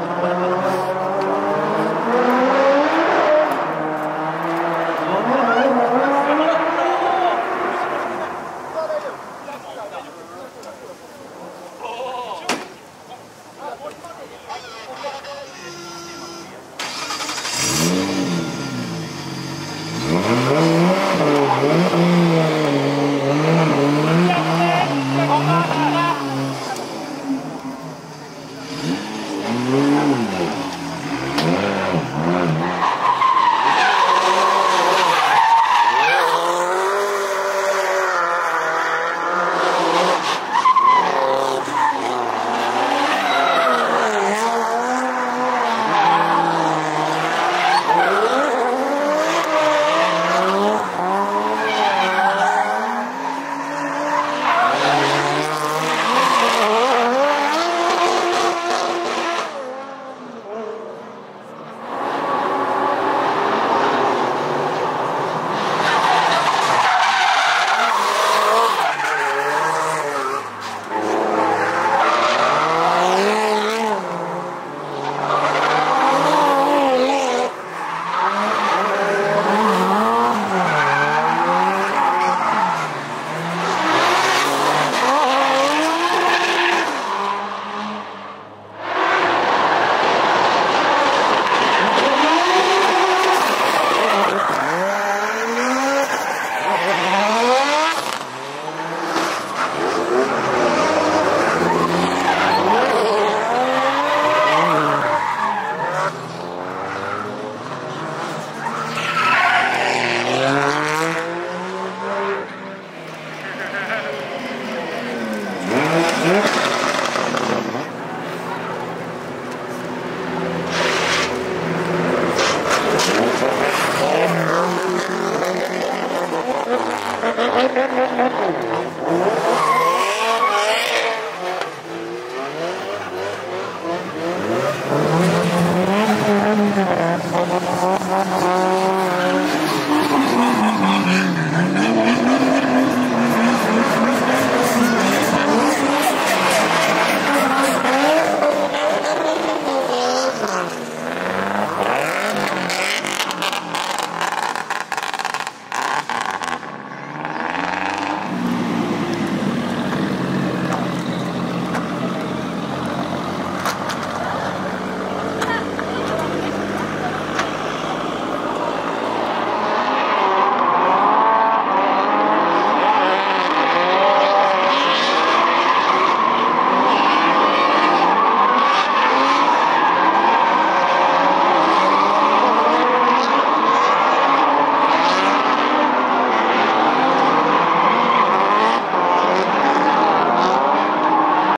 Gracias.